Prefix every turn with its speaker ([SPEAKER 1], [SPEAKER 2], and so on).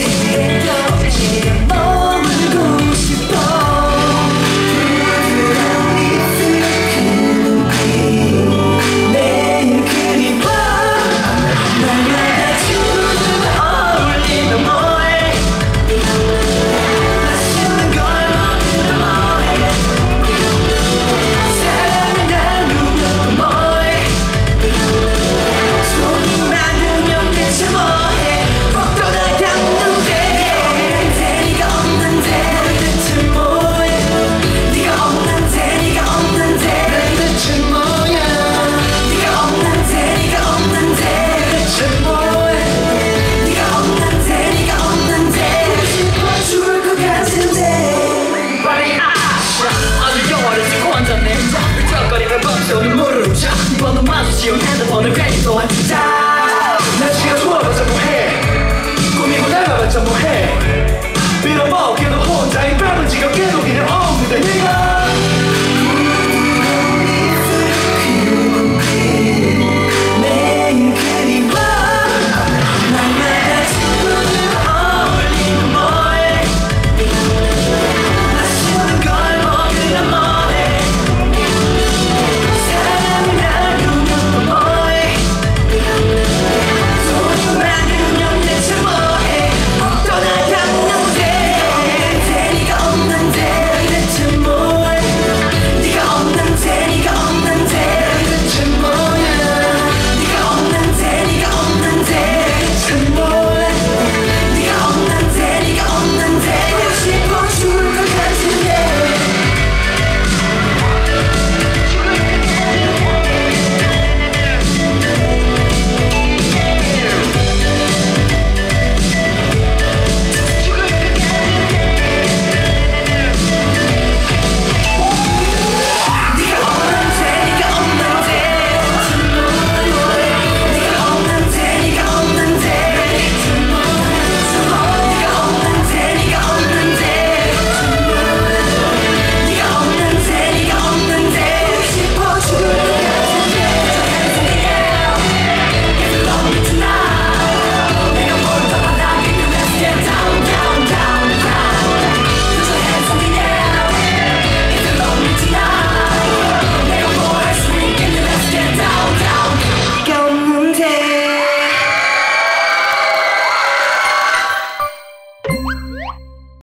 [SPEAKER 1] Did it go? 손을 무릎 잡 번호 마주치운 핸드폰을 괜히 또한 장